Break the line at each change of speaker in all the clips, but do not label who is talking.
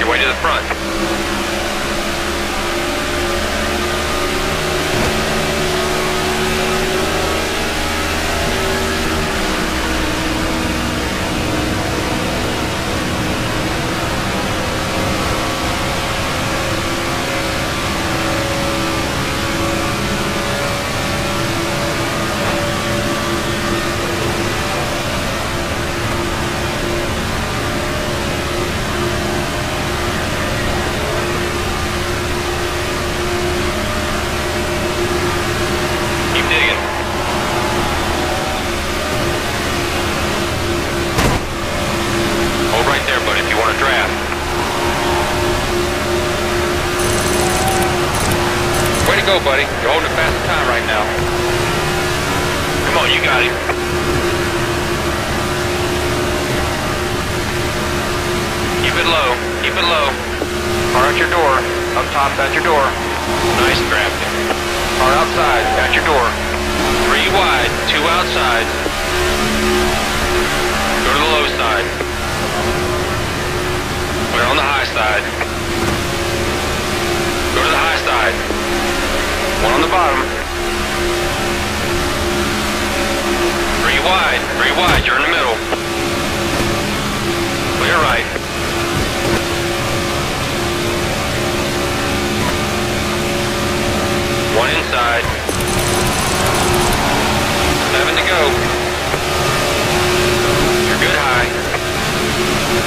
your way to the front. Go, buddy. You're holding fast time right now. Come on, you got him. Keep it low. Keep it low. Car at your door. Up top, at your door. Nice drafting. Car outside, at your door. Three wide, two outside. Go to the low side. Clear on the high side. On the bottom. Three wide, three wide, you're in the middle. Clear right. One inside. Seven to go. You're good high.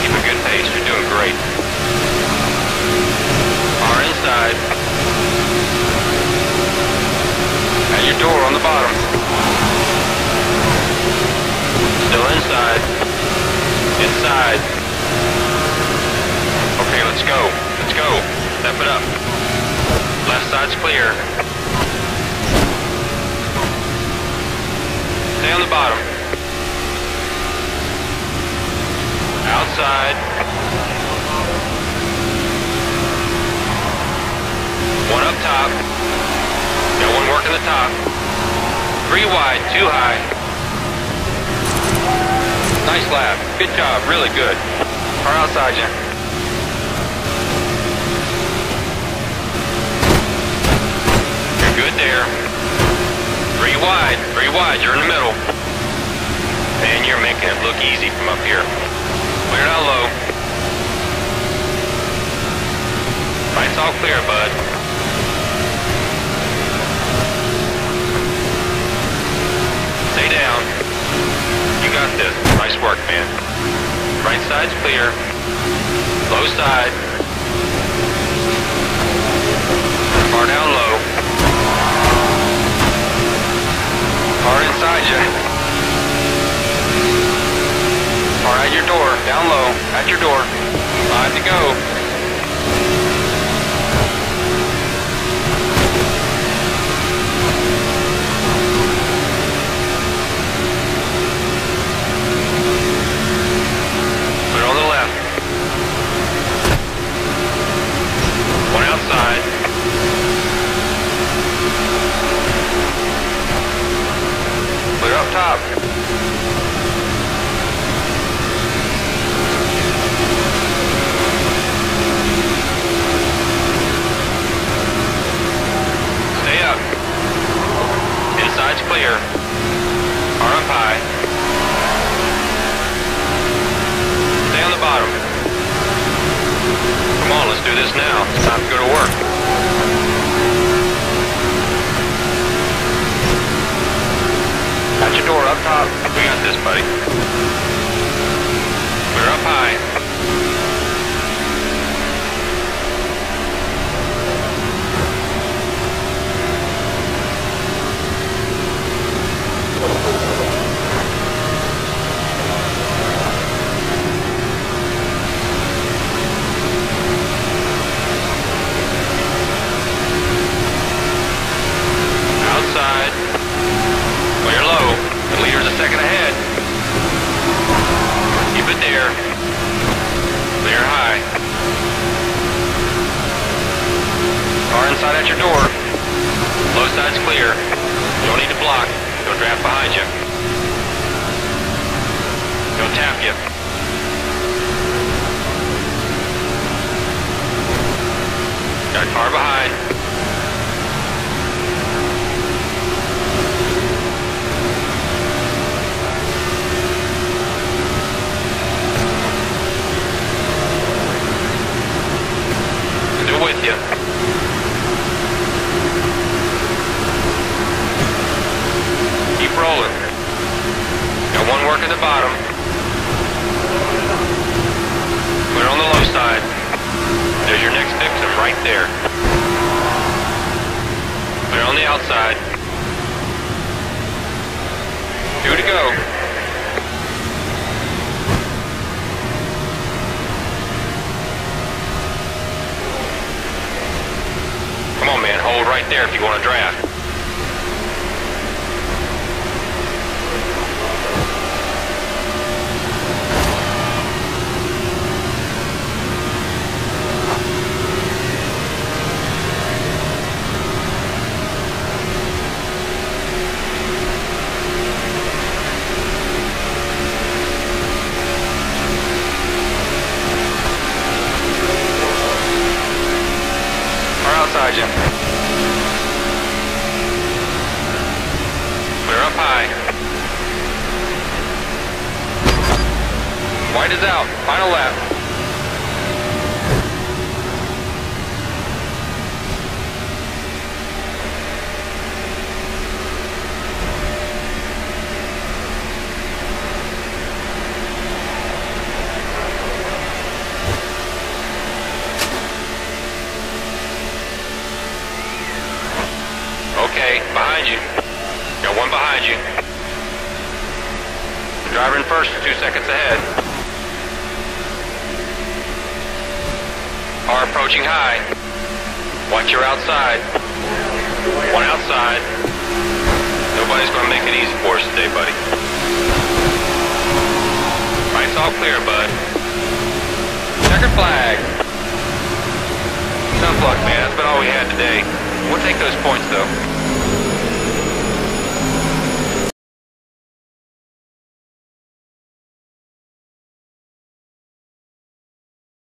Keep a good pace. You're doing great. Clear. Stay on the bottom. Outside. One up top. Got one working the top. Three wide, two high. Nice lap. Good job. Really good. Car outside you. Wide, three wide, you're in the middle. And you're making it look easy from up here. Clear down low. Right's all clear, bud. Stay down. You got this. Nice work, man. Right side's clear. Low side. At your door. Five to go. Buddy. We're up high. Outside. Clear low. The leader's a second ahead. Keep it there. Clear high. Inside at your door. Low side's clear. Don't need to block. Don't draft behind you. Don't tap you. Got car behind. With you. Keep rolling. Got one work the bottom. It on the low side. There's your next victim right there. It on the outside. Two to go. Come on, man. Hold right there if you want to draft. You. Clear up high. White is out. Final lap. Okay, behind you. Got one behind you. Driver in first, two seconds ahead. Car approaching high. Watch your outside. One outside. Nobody's gonna make it easy for us today, buddy. Right's all clear, bud. Checkered flag. Tough luck, man. That's about all we had today. We'll take those points, though.